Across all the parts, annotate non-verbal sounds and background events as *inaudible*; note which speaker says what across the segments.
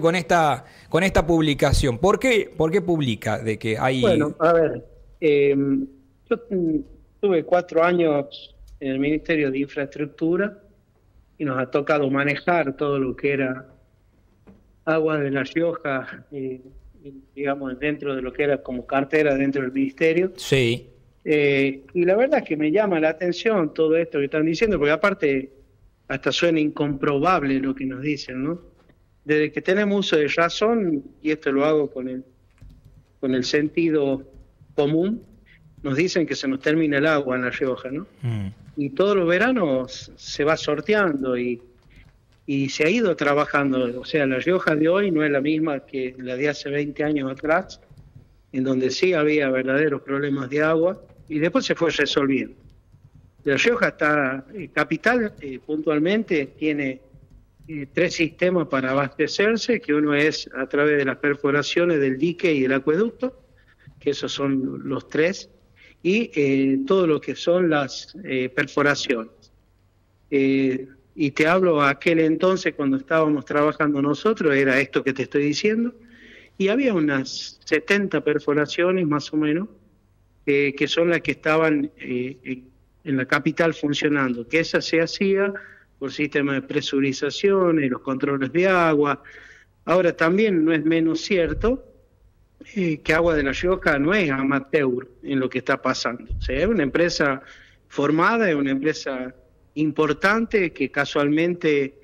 Speaker 1: con esta, con esta publicación. ¿Por qué, ¿Por qué publica de que hay...
Speaker 2: Bueno, a ver, eh, yo tuve cuatro años en el Ministerio de Infraestructura y nos ha tocado manejar todo lo que era agua de La Rioja, eh, digamos, dentro de lo que era como cartera dentro del Ministerio.
Speaker 1: Sí.
Speaker 2: Eh, y la verdad es que me llama la atención todo esto que están diciendo, porque aparte hasta suena incomprobable lo que nos dicen, ¿no? Desde que tenemos uso de razón, y esto lo hago con el, con el sentido común, nos dicen que se nos termina el agua en La Rioja, ¿no? Mm. Y todos los veranos se va sorteando y, y se ha ido trabajando. O sea, La Rioja de hoy no es la misma que la de hace 20 años atrás, en donde sí había verdaderos problemas de agua y después se fue resolviendo. La Rioja está, eh, capital eh, puntualmente, tiene eh, tres sistemas para abastecerse, que uno es a través de las perforaciones del dique y el acueducto, que esos son los tres, y eh, todo lo que son las eh, perforaciones. y te hablo aquel entonces cuando estábamos trabajando nosotros, era esto que te estoy diciendo, y había unas 70 perforaciones más o menos, que son las que estaban en la capital funcionando, que esa se hacía por sistemas de presurización y los controles de agua. Ahora también no es menos cierto eh, que Agua de la Rioja no es amateur en lo que está pasando. O sea, es una empresa formada, es una empresa importante que casualmente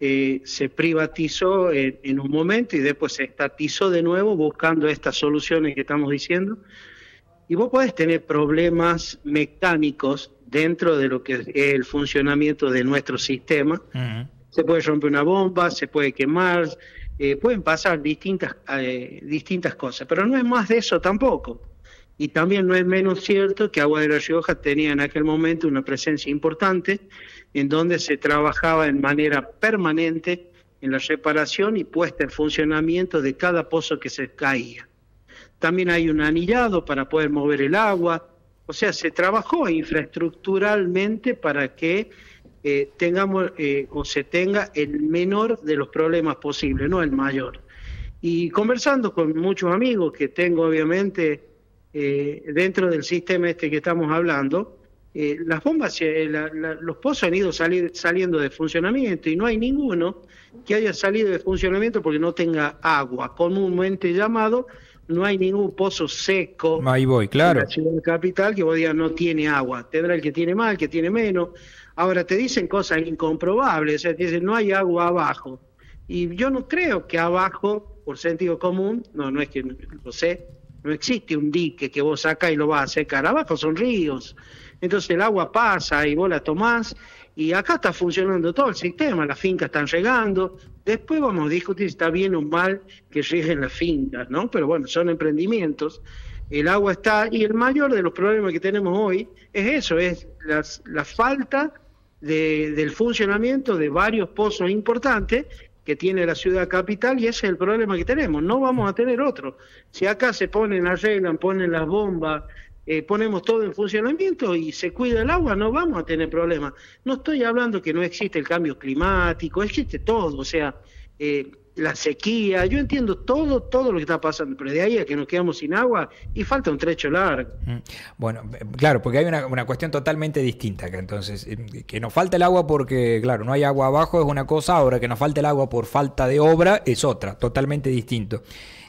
Speaker 2: eh, se privatizó en, en, un momento y después se estatizó de nuevo buscando estas soluciones que estamos diciendo. Y vos podés tener problemas mecánicos dentro de lo que es el funcionamiento de nuestro sistema. Se puede romper una bomba, se puede quemar, eh, pueden pasar distintas, eh, distintas cosas, pero no es más de eso tampoco. Y también no es menos cierto que Agua de la Rioja tenía en aquel momento una presencia importante en donde se trabajaba en manera permanente en la reparación y puesta en funcionamiento de cada pozo que se caía. También hay un anillado para poder mover el agua, o sea, se trabajó infraestructuralmente para que eh, tengamos eh, o se tenga el menor de los problemas posibles, no el mayor. Y conversando con muchos amigos que tengo obviamente eh, dentro del sistema este que estamos hablando, las bombas, los pozos han ido saliendo de funcionamiento y no hay ninguno que haya salido de funcionamiento porque no tenga agua, comúnmente llamado no hay ningún pozo seco.
Speaker 1: Ahí voy, claro. En
Speaker 2: la ciudad capital que vos digas no tiene agua. Tendrá el que tiene más, el que tiene menos. Ahora te dicen cosas incomprobables, o sea, te dicen no hay agua abajo. Y yo no creo que abajo, por sentido común, no, no es que lo sé, no existe un dique que vos sacas y lo vas a secar. Abajo son ríos. Entonces el agua pasa y vos la tomás y acá está funcionando todo el sistema, las fincas están llegando. Después vamos a discutir si está bien o mal que rieguen las fincas, ¿no? Pero bueno, son emprendimientos. El agua está, y el mayor de los problemas que tenemos hoy es eso, es la falta del funcionamiento de varios pozos importantes que tiene la ciudad capital y ese es el problema que tenemos. No vamos a tener otro. Si acá se ponen, arreglan, ponen las bombas, eh, ponemos todo en funcionamiento y se cuida el agua, no vamos a tener problemas. No estoy hablando que no existe el cambio climático, existe todo, o sea, eh, la sequía, yo entiendo todo, todo lo que está pasando, pero de ahí a que nos quedamos sin agua y falta un trecho largo. Mm.
Speaker 1: Bueno, claro, porque hay una, una cuestión totalmente distinta, entonces, eh, que nos falta el agua porque, claro, no hay agua abajo es una cosa, ahora que nos falta el agua por falta de obra es otra, totalmente distinto.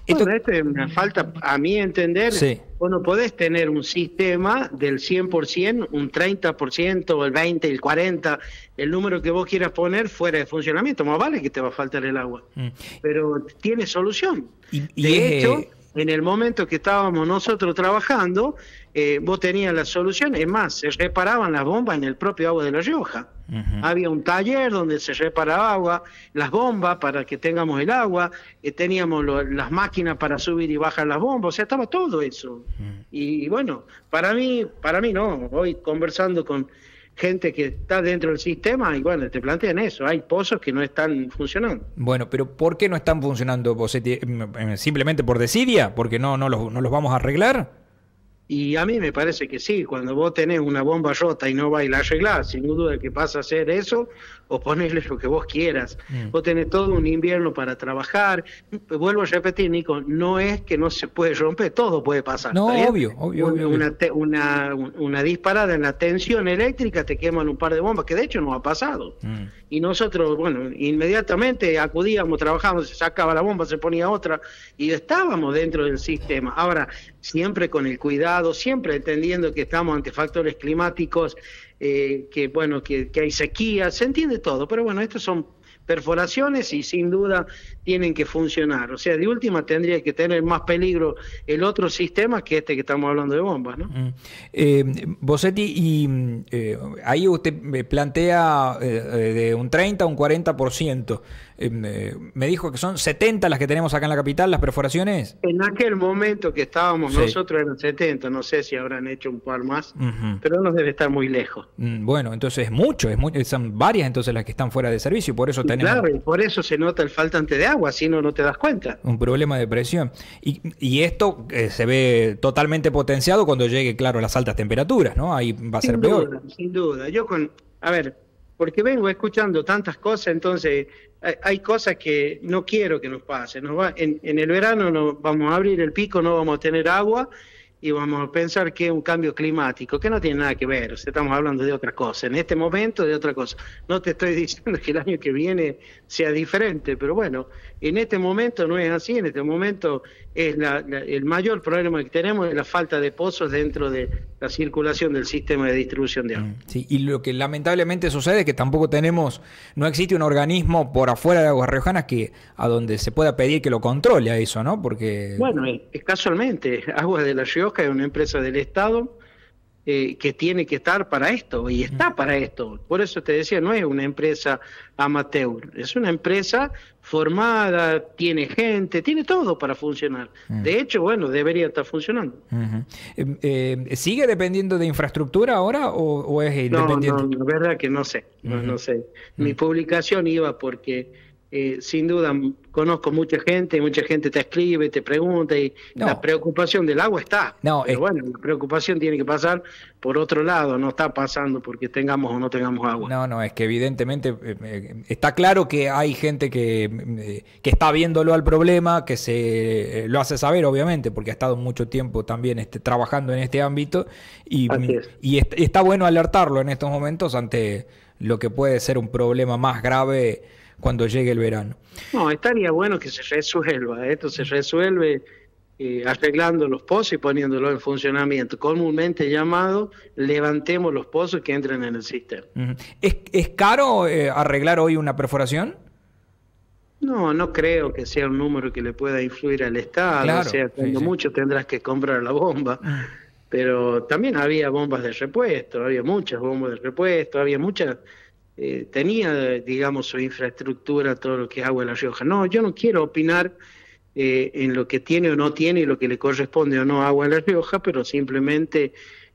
Speaker 2: Esto... me falta, a mí entender, sí. vos no podés tener un sistema del 100%, un 30%, el 20%, el 40%, el número que vos quieras poner fuera de funcionamiento. Más vale que te va a faltar el agua. Mm. Pero tiene solución. de hecho, en el momento que estábamos nosotros trabajando, eh, vos tenías la solución. Es más, se reparaban las bombas en el propio agua de La Rioja. Había un taller donde se reparaba agua, las bombas para que tengamos el agua, eh, teníamos las máquinas para subir y bajar las bombas, o sea, estaba todo eso. y, bueno, para mí, para mí no, hoy conversando con gente que está dentro del sistema y bueno, te plantean eso, hay pozos que no están funcionando.
Speaker 1: Bueno, pero ¿por qué no están funcionando, Simplemente por desidia, porque no, no, los, no los vamos a arreglar.
Speaker 2: Y a mí me parece que sí, cuando vos tenés una bomba rota y no vais a la arreglás, sin duda que pasa a hacer eso o ponerle lo que vos quieras. Mm. Vos tenés todo un invierno para trabajar. Vuelvo a repetir, Nico, no es que no se puede romper, todo puede pasar.
Speaker 1: No, obvio, obvio,
Speaker 2: una, Una, una, disparada en la tensión eléctrica te queman un par de bombas, que de hecho no ha pasado. Mm. Y nosotros, bueno, inmediatamente acudíamos, trabajábamos, se sacaba la bomba, se ponía otra y estábamos dentro del sistema. Ahora, siempre con el cuidado, siempre entendiendo que estamos ante factores climáticos eh, que bueno, que, hay sequía, se entiende todo, pero bueno, estos son perforaciones y sin duda tienen que funcionar. O sea, de última tendría que tener más peligro el otro sistema que este que estamos hablando de bombas, ¿no? Mm.
Speaker 1: Eh, Bosetti, y eh, ahí usted plantea de un 30 a un 40%. Em, eh, me dijo que son 70 las que tenemos acá en la capital, las perforaciones.
Speaker 2: En aquel momento que estábamos nosotros eran 70, no sé si habrán hecho un par más, pero no debe estar muy lejos.
Speaker 1: Mm, bueno, entonces es mucho, es son varias entonces las que están fuera de servicio, por eso tenemos...
Speaker 2: Claro, y por eso se nota el faltante de agua, si no, no te das cuenta.
Speaker 1: Un problema de presión. Y, y esto eh, se ve totalmente potenciado cuando llegue, claro, las altas temperaturas, ¿no? Ahí va a ser peor.
Speaker 2: Sin duda, yo con... A ver, porque vengo escuchando tantas cosas, entonces hay, cosas que no quiero que nos pasen. Nos va, en, en, el verano no, vamos a abrir el pico, no vamos a tener agua y vamos a pensar que es un cambio climático, que no tiene nada que ver, estamos hablando de otra cosa, en este momento de otra cosa. No te estoy *laughs* diciendo que el año que viene sea diferente, pero bueno, en este momento no es así, en este momento es el mayor problema que tenemos es la falta de pozos dentro de la circulación del sistema de distribución de agua. Mm,
Speaker 1: sí, y lo que lamentablemente sucede es que tampoco tenemos, no existe un organismo por afuera de Aguas Riojanas que a donde se pueda pedir que lo controle a eso, ¿no? Porque...
Speaker 2: Bueno, es, casualmente, *laughs* Aguas de la Rioja es una empresa del Estado eh, que tiene que estar para esto y está para esto. Por eso te decía, no es una empresa amateur, es una empresa formada, tiene gente, tiene todo para funcionar. De hecho, bueno, debería estar funcionando.
Speaker 1: Em, eh, ¿Sigue dependiendo de infraestructura ahora o, es independiente?
Speaker 2: No, no, la verdad que no sé, no sé. Mi publicación iba porque eh, sin duda conozco mucha gente, mucha gente te escribe, te pregunta y la preocupación del agua está. No, pero bueno, la preocupación tiene que pasar por otro lado, no está pasando porque tengamos o no tengamos agua.
Speaker 1: No, no, es que evidentemente eh, eh, está claro que hay gente que, que, está viéndolo al problema, que se lo hace saber obviamente porque ha estado mucho tiempo también este, trabajando en este ámbito y, y está bueno alertarlo en estos momentos ante lo que puede ser un problema más grave cuando llegue el verano.
Speaker 2: No, estaría bueno que se resuelva. ¿eh? Esto se resuelve eh, arreglando los pozos y poniéndolos en funcionamiento. Comúnmente llamado, levantemos los pozos que entren en el sistema.
Speaker 1: ¿Es, caro eh, arreglar hoy una perforación?
Speaker 2: No, no creo que sea un número que le pueda influir al Estado. o sea, cuando mucho tendrás que comprar la bomba. Mm. Pero también había bombas de repuesto, había muchas bombas de repuesto, había muchas eh, tenía, digamos, su infraestructura, todo lo que es agua de La Rioja. No, yo no quiero opinar eh, en lo que tiene o no tiene y lo que le corresponde o no a agua de La Rioja, pero simplemente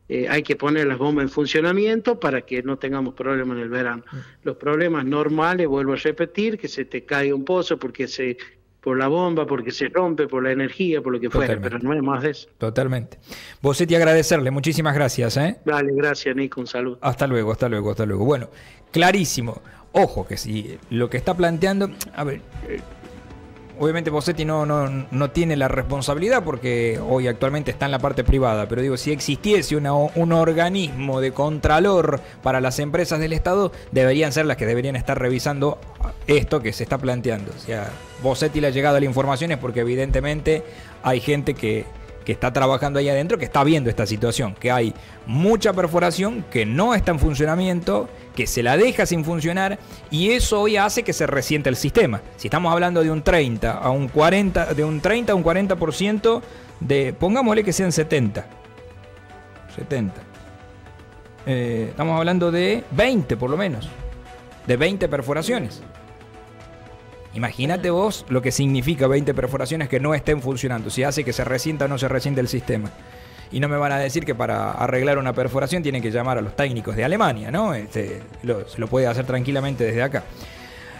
Speaker 2: eh, hay que poner las bombas en funcionamiento para que no tengamos problemas en el verano. Mm. Los problemas normales, vuelvo a repetir, que se te cae un pozo porque se por la bomba, porque se rompe, por la energía, por lo que fuera, pero no es más de eso.
Speaker 1: Totalmente. te agradecerle, muchísimas gracias. ¿eh?
Speaker 2: Dale, gracias Nico, un saludo.
Speaker 1: Hasta luego, hasta luego, hasta luego. Bueno, clarísimo. Ojo que si lo que está planteando, a ver, eh, obviamente Bosetti no, no, no, tiene la responsabilidad porque hoy actualmente está en la parte privada, pero digo, si existiese un organismo de contralor para las empresas del Estado, deberían ser las que deberían estar revisando esto que se está planteando. O sea, Bosetti le ha llegado la información es porque evidentemente hay gente que, está trabajando ahí adentro, que está viendo esta situación, que hay mucha perforación que no está en funcionamiento, que se la deja sin funcionar y eso hoy hace que se resiente el sistema. Si estamos hablando de un 30 a un 40, de un 30 a un 40% de, pongámosle que sean 70. 70. Eh, estamos hablando de 20 por lo menos, de 20 perforaciones. Imagínate vos lo que significa 20 perforaciones que no estén funcionando, si hace que se resienta o no se resiente el sistema. Y no me van a decir que para arreglar una perforación tienen que llamar a los técnicos de Alemania, ¿no? Este, lo, lo puede hacer tranquilamente desde acá.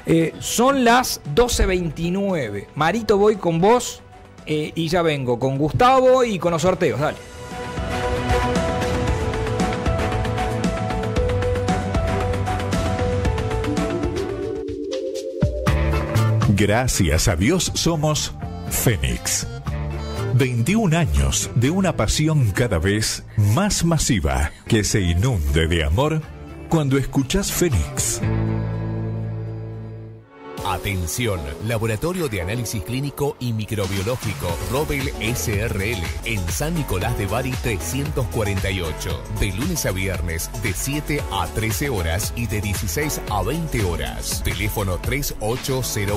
Speaker 1: Eh, son las 12.29. Marito, voy con vos eh, y ya vengo con Gustavo y con los sorteos. Dale.
Speaker 3: Gracias a Dios somos Fénix. 21 años de una pasión cada vez más masiva que se inunde de amor cuando escuchas Fénix.
Speaker 4: Atención, Laboratorio de Análisis Clínico y Microbiológico Robel SRL en San Nicolás de Bari 348. De lunes a viernes de 7 a 13 horas y de 16 a 20 horas. Teléfono 3801.